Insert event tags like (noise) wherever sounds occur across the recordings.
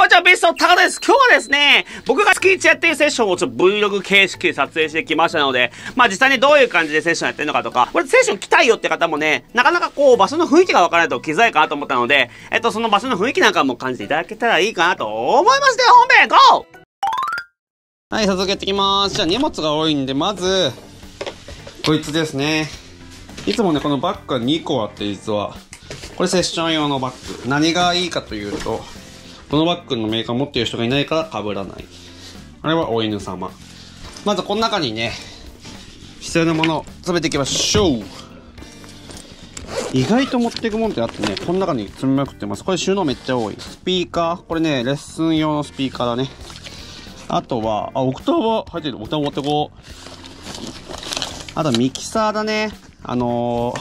こんにちは、ベスの高田です。今日はですね、僕が月1やってるセッションをちょっと Vlog 形式で撮影してきましたので、まあ実際にどういう感じでセッションやってるのかとか、これセッション来たいよって方もね、なかなかこう場所の雰囲気がわからないと気づらいかなと思ったので、えっと、その場所の雰囲気なんかも感じていただけたらいいかなと思いますで、本編 GO! はい、早速やってきます。じゃあ荷物が多いんで、まず、こいつですね。いつもね、このバッグが2個あって、実は。これセッション用のバッグ。何がいいかというと、このバッグのメーカー持ってる人がいないから被らない。あれはお犬様。まずこの中にね、必要なものを詰めていきましょう。意外と持っていくもんってあってね、この中に積みまくってます。これ収納めっちゃ多い。スピーカー。これね、レッスン用のスピーカーだね。あとは、あ、オクターバー入ってる。オクターバー持ってこう。あとミキサーだね。あの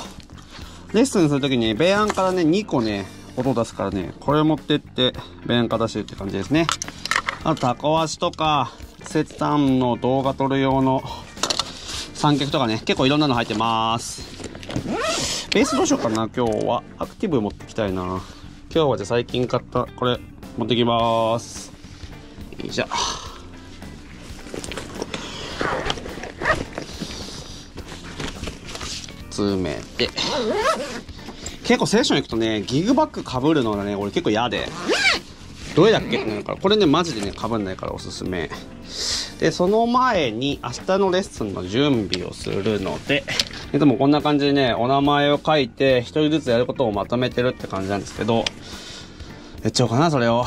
ー、レッスンするときに、ベアンからね、2個ね、音出すからね、これ持ってって、ベアンから出してるって感じですね。あと、タコ足とか、切断の動画撮る用の三脚とかね、結構いろんなの入ってます。ベースどうしようかな、今日は。アクティブ持ってきたいな。今日はじゃあ最近買った、これ、持ってきます。よいしょ。詰めて。結構セッション行くとね、ギグバッグ被るのがね、俺結構嫌で。どれだっけ？ってなるから、これね、マジでね、被んないからおすすめ。で、その前に明日のレッスンの準備をするので、いつもこんな感じでね、お名前を書いて、一人ずつやることをまとめてるって感じなんですけど、やっちゃおうかな、それを。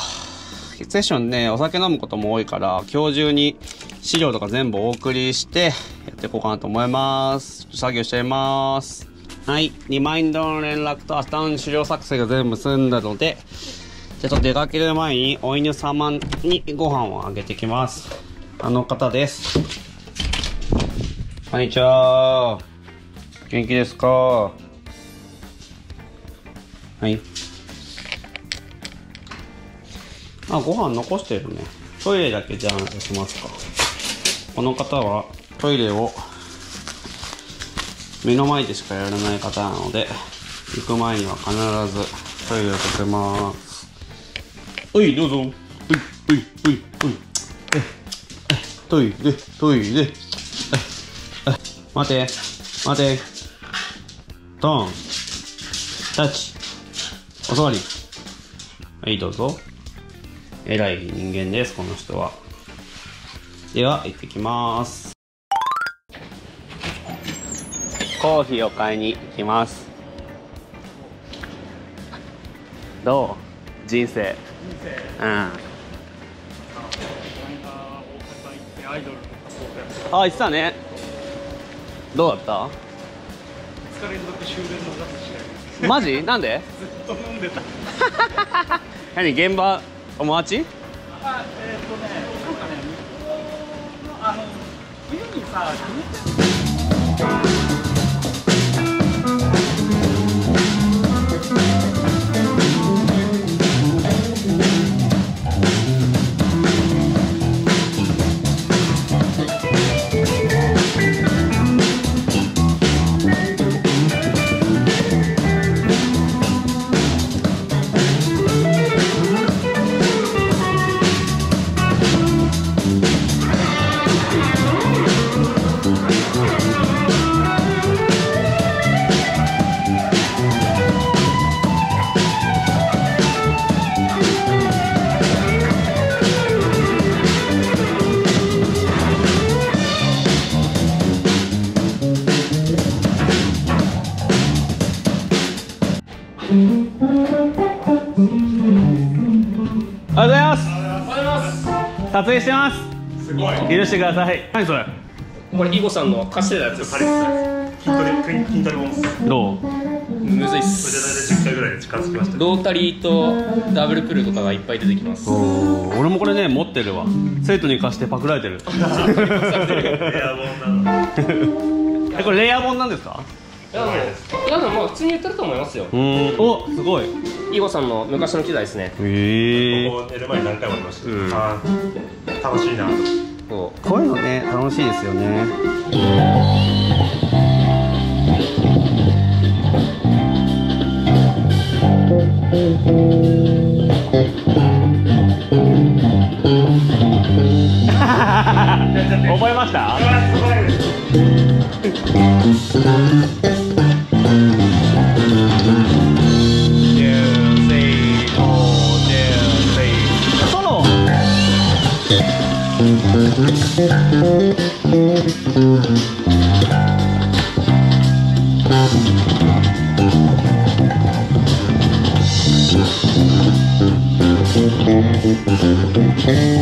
セッションね、お酒飲むことも多いから、今日中に資料とか全部お送りして、やっていこうかなと思います。作業しちゃいます。はい。リマインドの連絡と明日の資料作成が全部済んだので、ちょっと出かける前にお犬様にご飯をあげてきます。あの方です。こんにちは。元気ですか？はい。あ、ご飯残してるね。トイレだけじゃあしますか。この方はトイレを目の前でしかやらない方なので、行く前には必ずトイレをかけます。おい、どうぞ。おい、おい、おい、おい。ええトイレ、トイレ。ええ待て、待て。トーン。タッチ。お座り。はい、どうぞ。偉い人間です、この人は。では、行ってきます。コーヒーを買いに行きます。どう？人生。うん。あ、言ってたね。どうだった？2日連続終電のザしないマジ？なんで？ずっと飲んでた。(laughs) 何？現場？友達？あえーっとねなんかねあの冬にさ決めてありがとうございます。撮影してます。すごい。許してください。何それ？これイゴさんの貸してたやつパレス筋トレ筋トレ本。っすそれでどうむずいっす大体10回ぐらいで力つきました。ロータリーとダブルプルとかがいっぱい出てきます。お俺もこれね持ってるわ。生徒に貸してパクられてる。エアボンなの (laughs) えこれレイヤー本なんですか？いやでもまあ普通に言ってると思いますよ。おすごい。囲碁さんの昔の機材ですね。へえここ寝る前何回もありました、うん、楽しいな。こういうのね楽しいですよね、覚えました？Okay.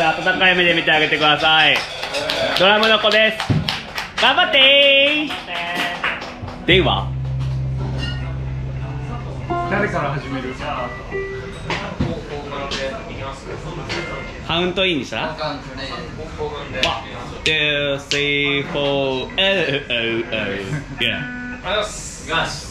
で温かい目で見てあげてください。ドラムの子です。頑張って。ーでは誰から始める？カウントインにしたら ?1、2、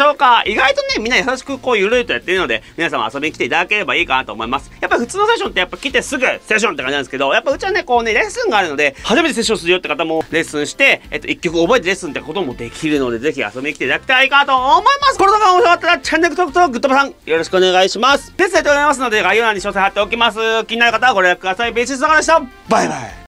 しょうか？意外とね、みんな優しくこうゆるいとやってるので、皆様遊びに来ていただければいいかなと思います。やっぱ普通のセッションってやっぱ来てすぐセッションって感じなんですけど、やっぱうちはね、こうね、レッスンがあるので、初めてセッションするよって方もレッスンして、えっと、一曲覚えてレッスンってこともできるので、ぜひ遊びに来ていただきたいかなと思います。この動画が面白かったら、チャンネル登録とグッドボタン、よろしくお願いします。手伝いでございますので、概要欄に詳細貼っておきます。気になる方はご連絡ください。ベーシストでした。バイバイ。